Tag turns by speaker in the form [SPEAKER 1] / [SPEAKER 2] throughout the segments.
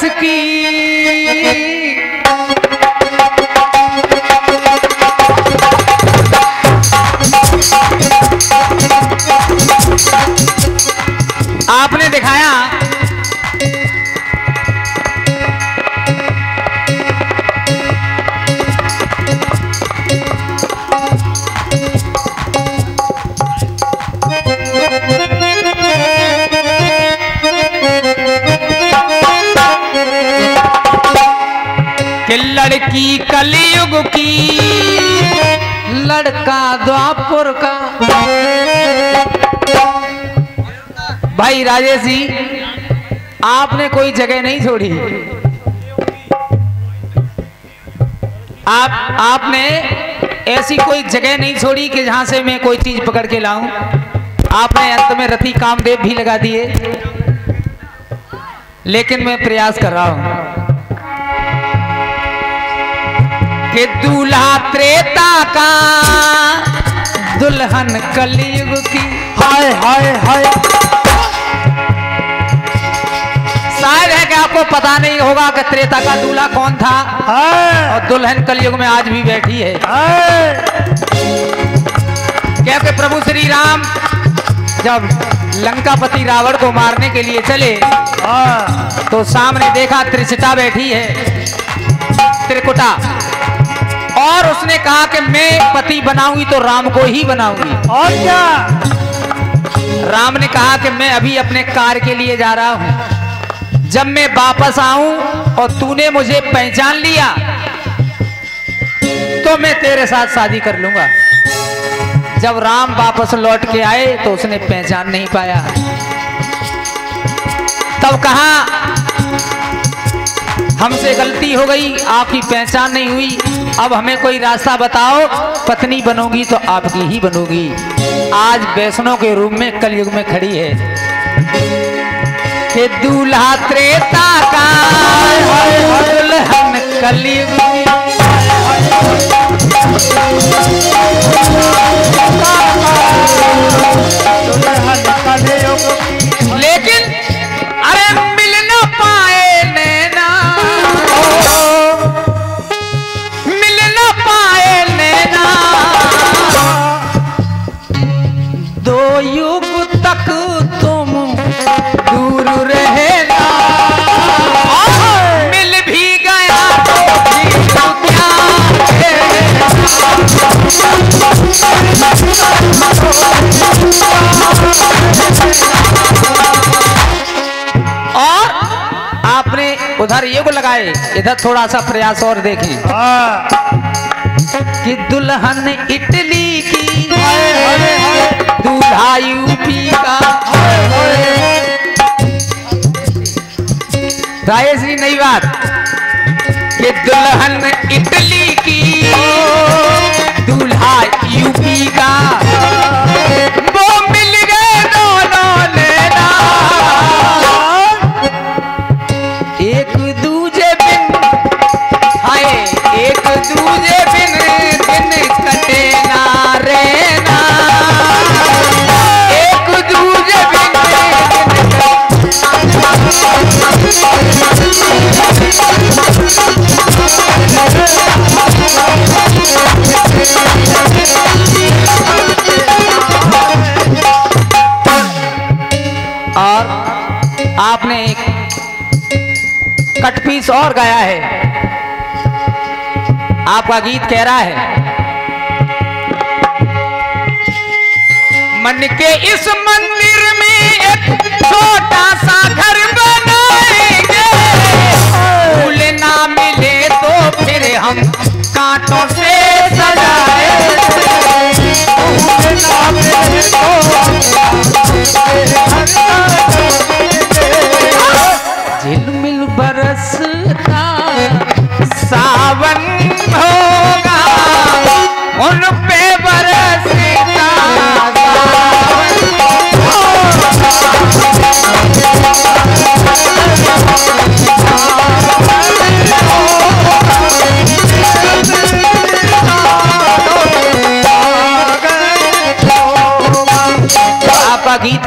[SPEAKER 1] बरस की आपने दिखाया कि लड़की कलयुग की। लड़का द्वापुर का। भाई राजेश जी, आपने कोई जगह नहीं छोड़ी। आप, आपने ऐसी कोई जगह नहीं छोड़ी कि जहाँ से मैं कोई चीज़ पकड़ के लाऊं। आपने अंत में रति कामदेव भी लगा दिए। लेकिन मैं प्रयास कर रहा हूँ। कि दूल्हा त्रेता का। दुल्हन कलयुग की।
[SPEAKER 2] हाय हाय हाय।
[SPEAKER 1] शायद है कि आपको पता नहीं होगा कि त्रेता का दूल्हा कौन था। और दुल्हन कलयुग में आज भी बैठी है।
[SPEAKER 2] हाय।
[SPEAKER 1] क्योंकि प्रभु श्री राम जब लंकापति रावण को मारने के लिए चले
[SPEAKER 2] हाँ
[SPEAKER 1] तो सामने देखा त्रिशिता बैठी है। त्रिकुटा। और उसने कहा कि मैं पति बनाऊँगी तो राम को ही बनाऊँगी।
[SPEAKER 2] और क्या?
[SPEAKER 1] राम ने कहा कि मैं अभी अपने कार्य के लिए जा रहा हूँ। जब मैं वापस आऊँ और तूने मुझे पहचान लिया तो मैं तेरे साथ शादी कर लूँगा। जब राम वापस लौट के आए तो उसने पहचान नहीं पाया। तब कहा हमसे गलती हो गई आपकी पहचान नहीं हुई। अब हमें कोई रास्ता बताओ, पत्नी बनोगी तो आपकी ही बनोगी आज वैष्णव के रूप में कलयुग में खड़ी है कि दूल्हा त्रेता का दुल्हन कलयुग की। उधर ये को लगाए इधर थोड़ा सा प्रयास और देखें।
[SPEAKER 2] हाँ।
[SPEAKER 1] कि दुल्हन इटली की दूल्हा यूपी का। राजेश जी नई बात। कि दुल्हन इटली की दूल्हा यूपी का। कट पीस और गाया है। आपका गीत कह रहा है। मन के इस मंदिर में एक छोटा सा घर बनाएँगे। फूल ना मिले तो फिर हम कांटों से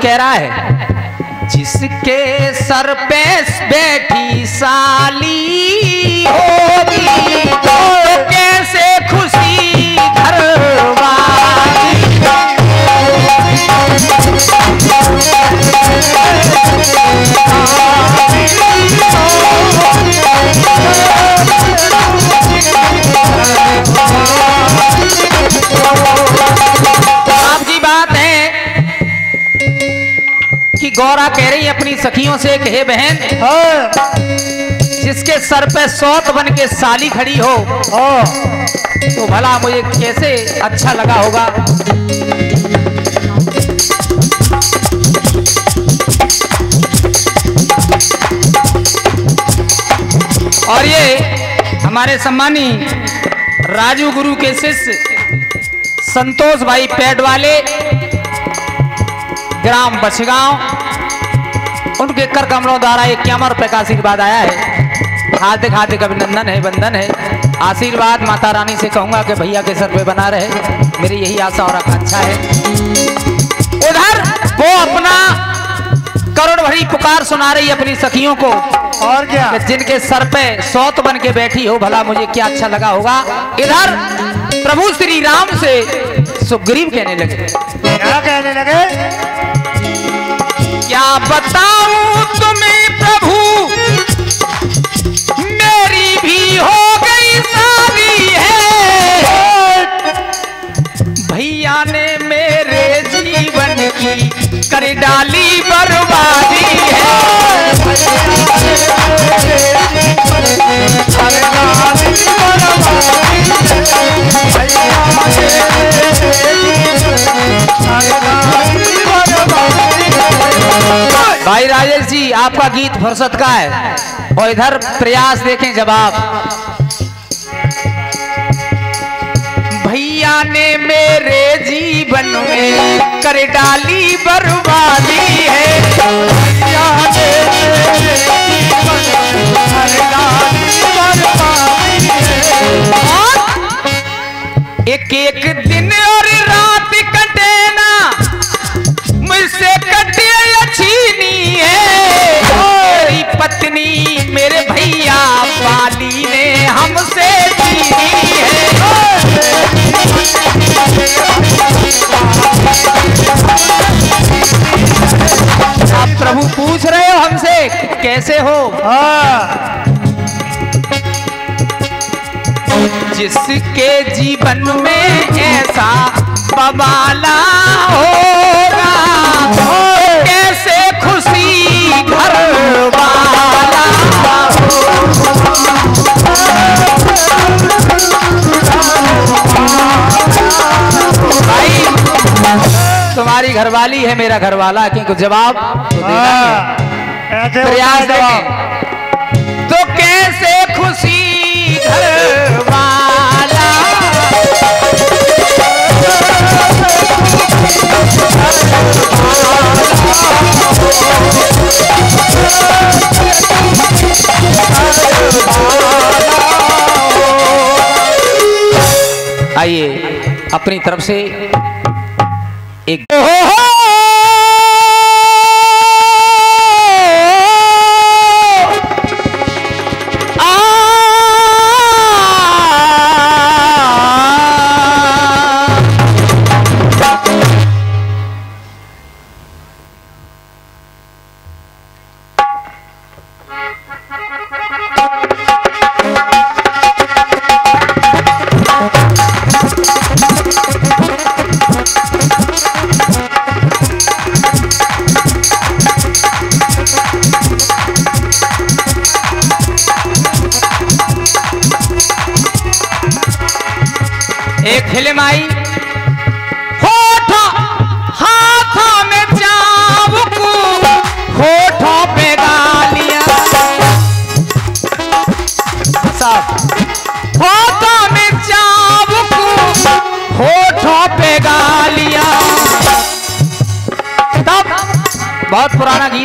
[SPEAKER 1] कह रहा है जिसके सर पे बैठी साली गौरा कह रही अपनी सखियों से कि हे बहन
[SPEAKER 2] हाँ।
[SPEAKER 1] जिसके सर पे सौत बन के साली खड़ी हो
[SPEAKER 2] हाँ।
[SPEAKER 1] तो भला मुझे कैसे अच्छा लगा होगा? और ये हमारे सम्मानी राजू गुरु के शिष्य संतोष भाई पेट वाले ग्राम बछगांव उनके कर कमलों द्वारा इक्यावन रुपए का आशीर्वाद आया है। हार्दिक हार्दिक अभिनंदन है वंदन है। आशीर्वाद माता रानी से कहूँगा कि भैया के सर पे बना रहे। मेरी यही आशा और आकांक्षा है। उधर वो अपना करोड़ भरी पुकार सुना रही अपनी सखियों को।
[SPEAKER 2] और क्या?
[SPEAKER 1] कि जिनके सर पे सौत बन के बैठी हो भला मुझे क्या अच्छा लगा होगा? इधर प्रभु श्री राम से सुग्रीव कहने लगे।
[SPEAKER 2] क्या कहने लगे?
[SPEAKER 1] क्या बताऊँ तुम्हें प्रभु। मेरी भी हो गई शादी है। भैया ने मेरे जीवन की कर डाली बर्बादी है। राजेश जी, आपका गीत फुर्सत का है। और इधर प्रयास देखें जवाब। भैया ने मेरे जीवन में कर डाली है। भैया ने मेरे जीवन में कर डाली बर्बादी है। एक एक दिन पत्नी मेरे भैया पाली ने हमसे छीनी है। आप प्रभु पूछ रहे हो हमसे कैसे हो?
[SPEAKER 2] हाँ।
[SPEAKER 1] जिसके जीवन में ऐसा बवाला घरवाली है मेरा घरवाला क्योंकि जवाब तो देना ही। प्रयास
[SPEAKER 2] जवाब।
[SPEAKER 1] तो कैसे खुशी घर वाला आइए अपनी तरफ़ से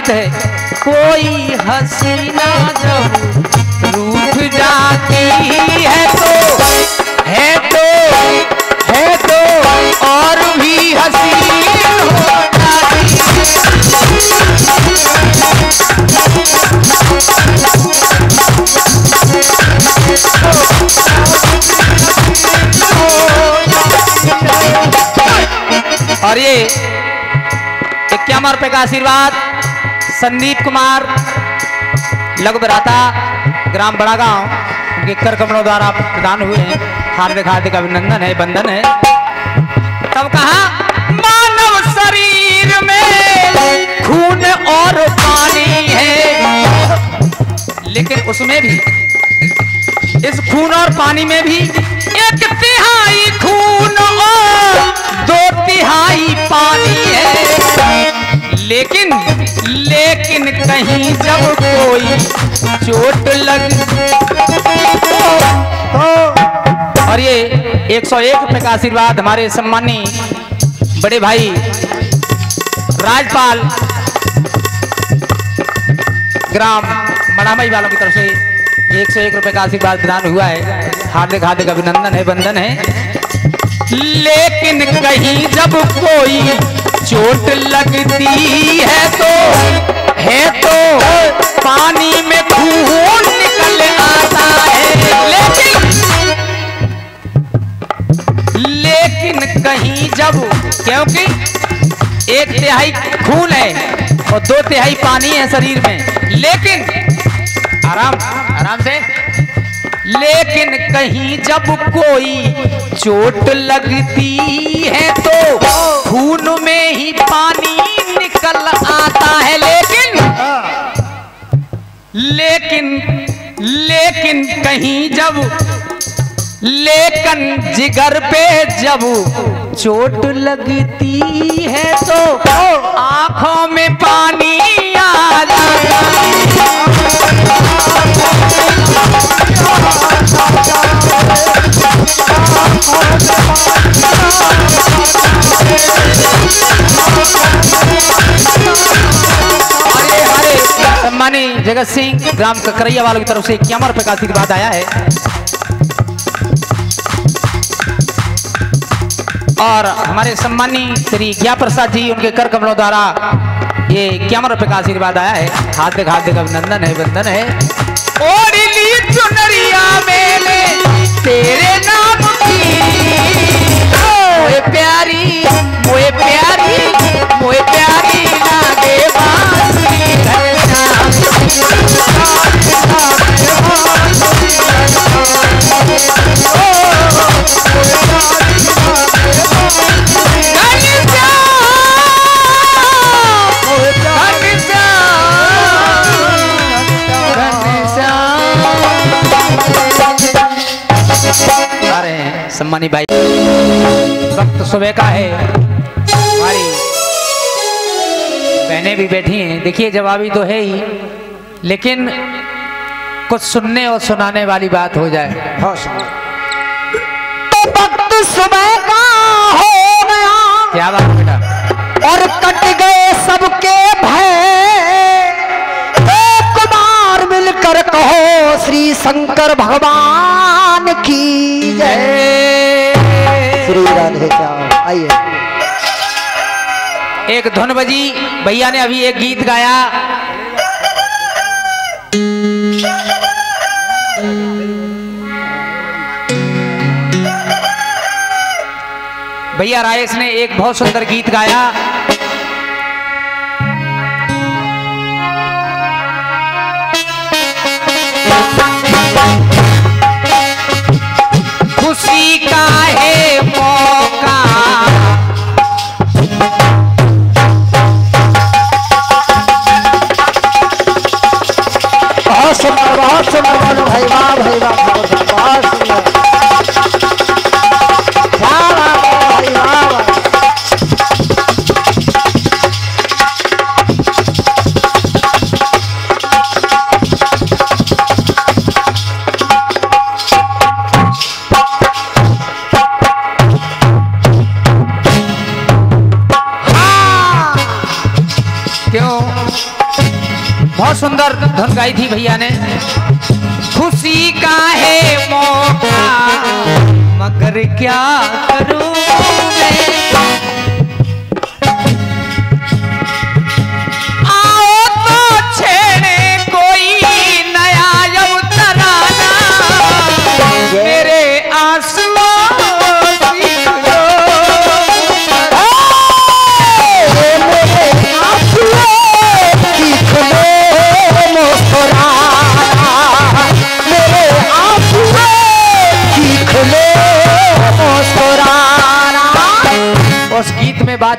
[SPEAKER 1] है। कोई हसीना जब रूप जाती है तो है तो है तो और भी हसी और ये इक्यावन रुपए का आशीर्वाद? संदीप कुमार, लघु बराता, ग्राम बड़ा गाँव उनके कर कमलों द्वारा प्रदान हुए हैं। हार्दिक हार्दिक अभिनंदन है, बंधन है। तब कहा, मानव शरीर में खून और पानी है। लेकिन उसमें भी, इस खून और पानी में भी एक तिहाई खून और दो तिहाई पानी है। लेकिन लेकिन कहीं जब कोई चोट लग तो और ये 101 रुपए का आशीर्वाद हमारे सम्मानी बड़े भाई राजपाल ग्राम मड़ामई वालों की तरफ़ से एक सौ एक रुपए का आशीर्वाद प्रदान हुआ है। हार्दिक हार्दिक अभिनंदन है बंधन है। लेकिन कहीं जब कोई चोट लगती है तो है तो पानी में खून निकल आता है। लेकिन लेकिन कहीं जब, क्योंकि एक तिहाई खून है और दो तिहाई पानी है शरीर में, लेकिन, आराम आराम से लेकिन कहीं जब कोई चोट लगती है तो खून में ही पानी निकल आता है। लेकिन लेकिन लेकिन कहीं जब, लेकिन जिगर पे जब चोट लगती है तो आँखों में पानी जगत सिंह, ग्राम ककरैया वालों की तरफ़ से इक्यावन रुपए का आशीर्वाद आया है। और हमारे सम्मानी श्री ज्ञा प्रसाद जी, उनके कर कमलों द्वारा ये इक्यावन रुपए का आशीर्वाद आया है। हार्दिक हार्दिक अभिनंदन है, वंदन है। ओढ़ली चुनरिया मेले, तेरे नाम की प्यारी प्यारी। देखिए जवाबी तो है ही लेकिन कुछ सुनने और सुनाने वाली बात हो जाए।
[SPEAKER 3] तो वक्त सुबह का हो गया।
[SPEAKER 1] क्या बात बेटा?
[SPEAKER 3] और कट गए सबके भय। एक बार मिलकर कहो श्री शंकर भगवान की जय। श्री राधे श्याम आइए।
[SPEAKER 1] एक धुन बजी भैया ने अभी एक गीत गाया। भैया रायस ने एक बहुत सुंदर गीत गाया। खुशी का है
[SPEAKER 3] सुंदर बहुत सुंदर बोलो भाई वाह भाई वाह बहुत सुंदर, सुंदर
[SPEAKER 1] धुन गाई थी भैया ने। क्या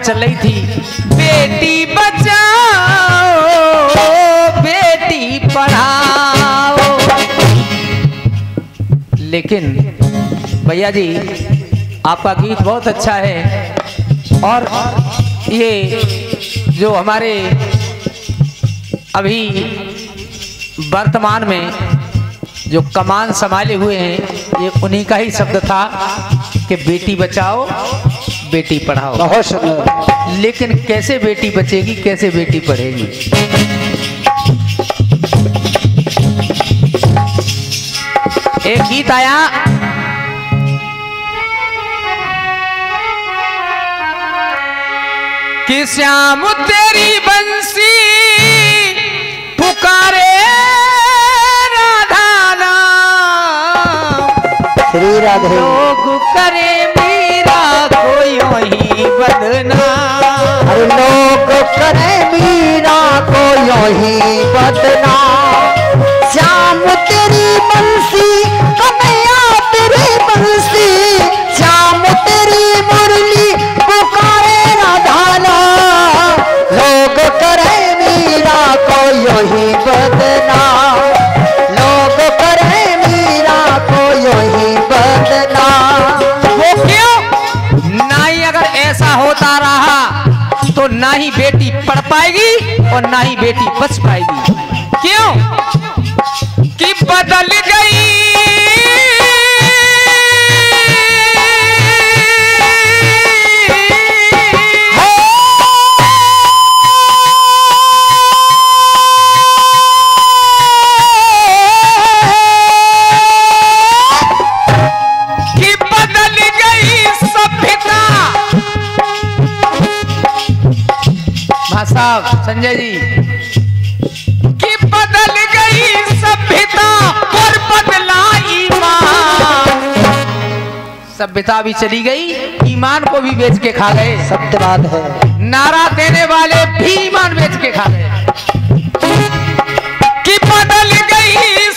[SPEAKER 1] चल रही थी। बेटी बचाओ, बेटी पढ़ाओ। लेकिन भैया जी, आपका गीत बहुत अच्छा है। और ये जो हमारे अभी वर्तमान में जो कमान संभाले हुए हैं, ये उन्हीं का ही शब्द था कि बेटी बचाओ बेटी पढ़ाओ।
[SPEAKER 3] बहुत सुंदर।
[SPEAKER 1] लेकिन कैसे बेटी बचेगी कैसे बेटी पढ़ेगी? एक गीत आया। कि श्याम तेरी बंसी पुकारे राधा नाम
[SPEAKER 3] श्री राधे।
[SPEAKER 1] लोग करे ही
[SPEAKER 3] बदना। लोग करे मीरा को यूँ बदनाम श्याम तेरी बंसी कन्हैया ही
[SPEAKER 1] बेटी पढ़ पाएगी और ना ही बेटी बच पाएगी। संजय जी। की बदल गई सभ्यता और बदला ईमान सभ्यता भी चली गई ईमान को भी बेच के खा गए।
[SPEAKER 3] सत्य बात है।
[SPEAKER 1] नारा देने वाले भी ईमान बेच के खा गए। की बदल गई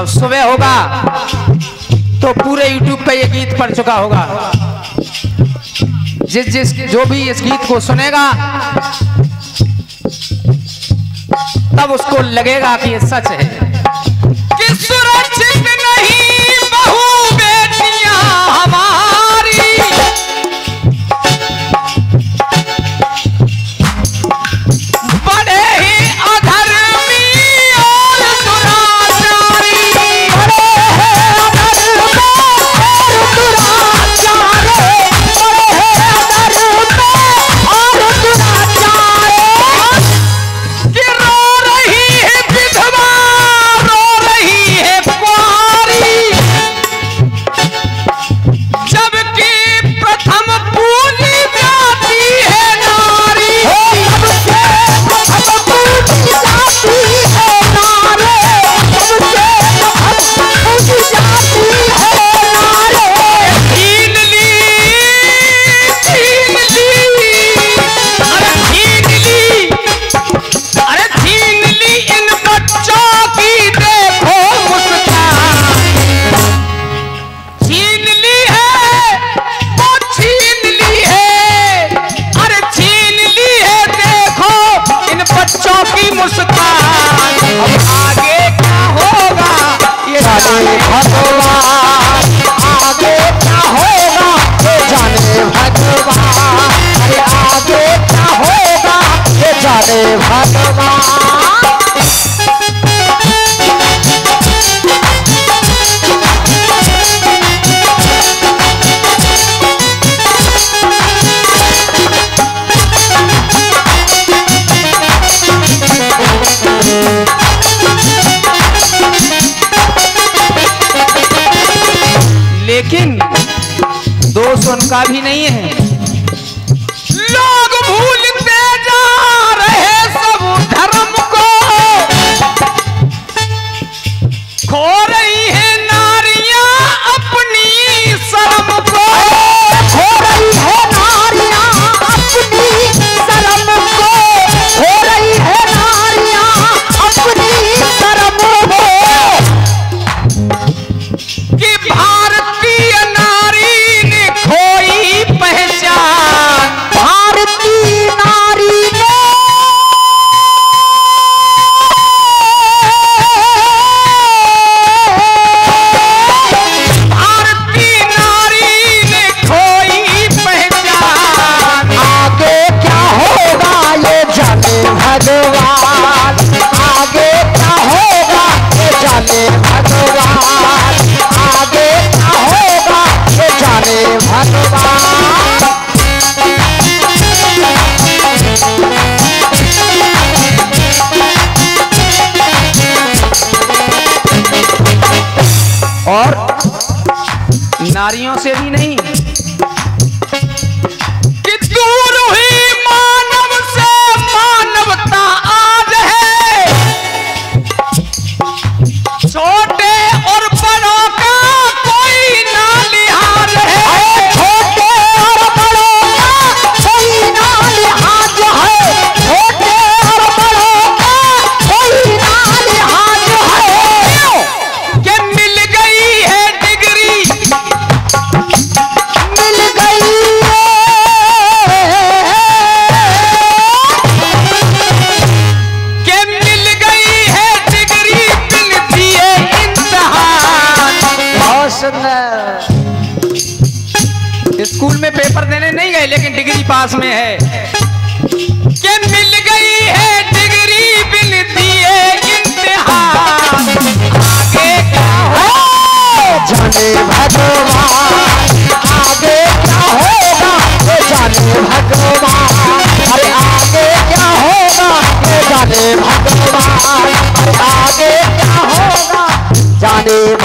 [SPEAKER 1] जब सुबह होगा तो पूरे YouTube पे ये गीत पड़ चुका होगा। जिस जिस जो भी इस गीत को सुनेगा, तब उसको लगेगा कि ये सच है। का भी नहीं है।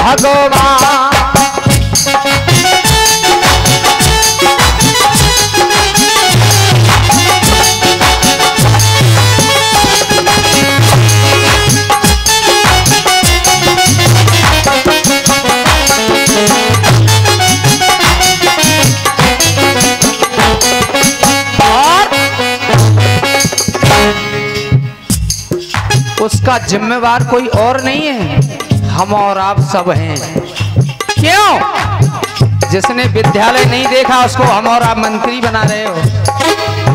[SPEAKER 3] भगवान
[SPEAKER 1] उसका जिम्मेवार कोई और नहीं है। हम और आप सब हैं। क्यों? जिसने विद्यालय नहीं देखा, उसको हम और आप मंत्री बना रहे हो।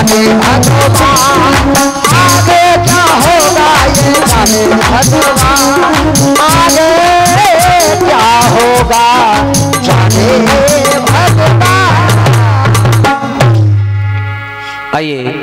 [SPEAKER 3] जाने भगवान आगे क्या होगा ये जाने भगवान आगे क्या होगा जाने भगवान आइए।